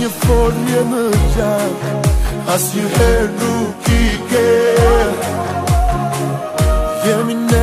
Një fol një më gjatë A si herë duk i këtë Vjemi në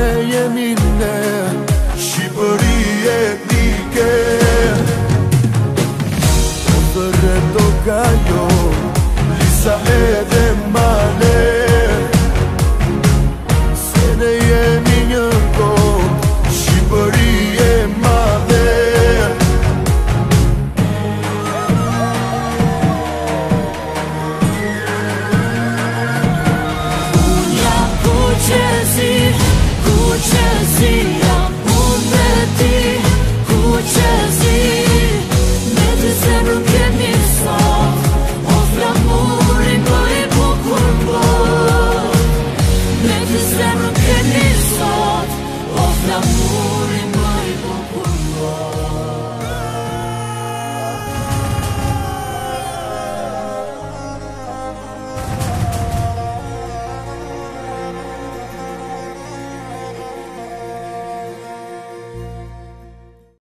goodness, Lord, of l'amour.